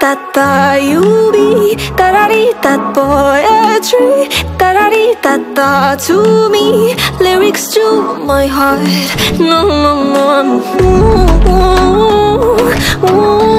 that the you be that I read that poetry that I read that the to me lyrics to my heart no no no, no, no, no.